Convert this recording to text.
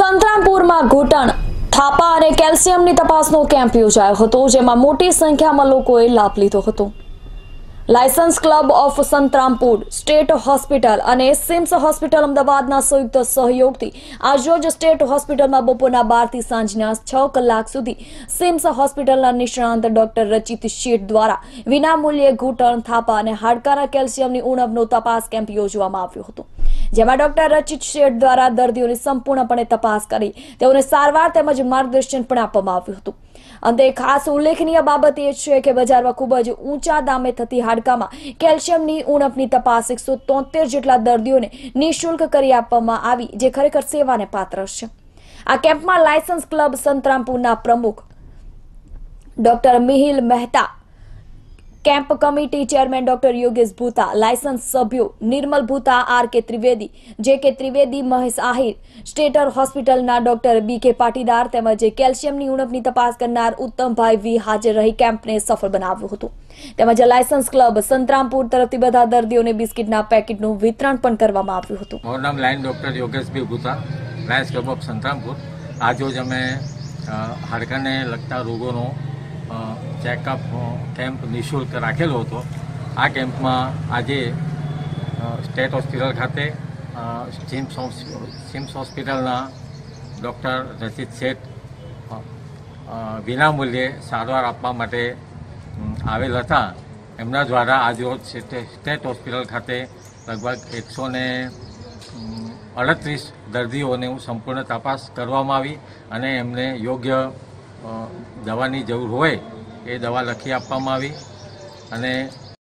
સંતરામપુરમાં ઘૂંટણ, થાપા અને કેલ્શિયમની તપાસનો કેમ્પ યોજાયો હતો, જેમાં મોટી સંખ્યામાં લોકોએ લાભ લીધો હતો. Lions club of Santrampur, state hospital અને સિમ્સ હોસ્પિટલ અમદાવાદના સંયુક્ત સહયોગથી આજરોજ સ્ટેટ હોસ્પિટલમાં બપોરના બારથી સાંજના છ કલાક સુધી સિમ્સ હોસ્પિટલના નિષ્ણાંત ડોક્ટર રચિત શેઠ દ્વારા વિનામૂલ્યે ઘૂંટણ, થાપા અને હાડકાના કેલ્શિયમની ઉણપનો તપાસ કેમ્પ યોજવામાં આવ્યો હતો. જેમાં ડોક્ટર રચિત શેઠ દ્વારા દર્દીઓની સંપૂર્ણપણે તપાસ કરી, તેઓને સારવાર તેમજ માર્ગદર્શન પણ આપવામાં આવ્યું હતું. અંતે ખાસ ઉલ્લેખનીય બાબત એ છે કે બજારમાં ખૂબ જ ઊંચા દામે થતી હાડકામાં કેલ્શિયમની ઉણપની તપાસ એકસો તોતેર જેટલા દર્દીઓને નિઃશુલ્ક કરી આપવામાં આવી, જે ખરેખર સેવાને પાત્ર છે. આ કેમ્પમાં લાયસન્સ ક્લબ સંતરામપુરના પ્રમુખ doctor Mihil Mehta camp committee chairman doctor Yogesh Bhuta, Lions સભ્યો Nirmal Bhuta, R K Trivedi, J K Trivedi Mahesh Ahir, stator હોસ્પિટલના ડોક્ટર બી કે પાટીદાર તેમજ કેલ્શિયમની ઉણપની તપાસ કરનાર ઉત્તમભાઈ વી હાજર રહી કેમ્પને સફળ બનાવ્યું હતું. તેમજ લાયસન્સ ક્લબ સંતરામપુર તરફથી બધા દર્દીઓને બિસ્કિટના પેકેટનું વિતરણ પણ કરવામાં આવ્યું હતું. મારું નામ લાઈન ડૉક્ટર યોગેશભાઈ Bhuta, Lions club of Santrampur. આજરોજ અમે હાડકાને લગતા રોગોનો ચેકઅપ કેમ્પ નિઃશુલ્ક રાખેલો હતો. આ કેમ્પમાં આજે સ્ટેટ હોસ્પિટલ ખાતે સિમ્સ સિમ્સ હોસ્પિટલના ડૉક્ટર રચિત શેઠ વિનામૂલ્યે સારવાર આપવા માટે આવેલ હતા. એમના દ્વારા આજરોજ સ્ટેટ હોસ્પિટલ ખાતે લગભગ એકસો ને અડત્રીસ દર્દીઓને હું સંપૂર્ણ તપાસ કરવામાં આવી અને એમને યોગ્ય દવાની જરૂર હોય એ દવા લખી આપવામાં આવી અને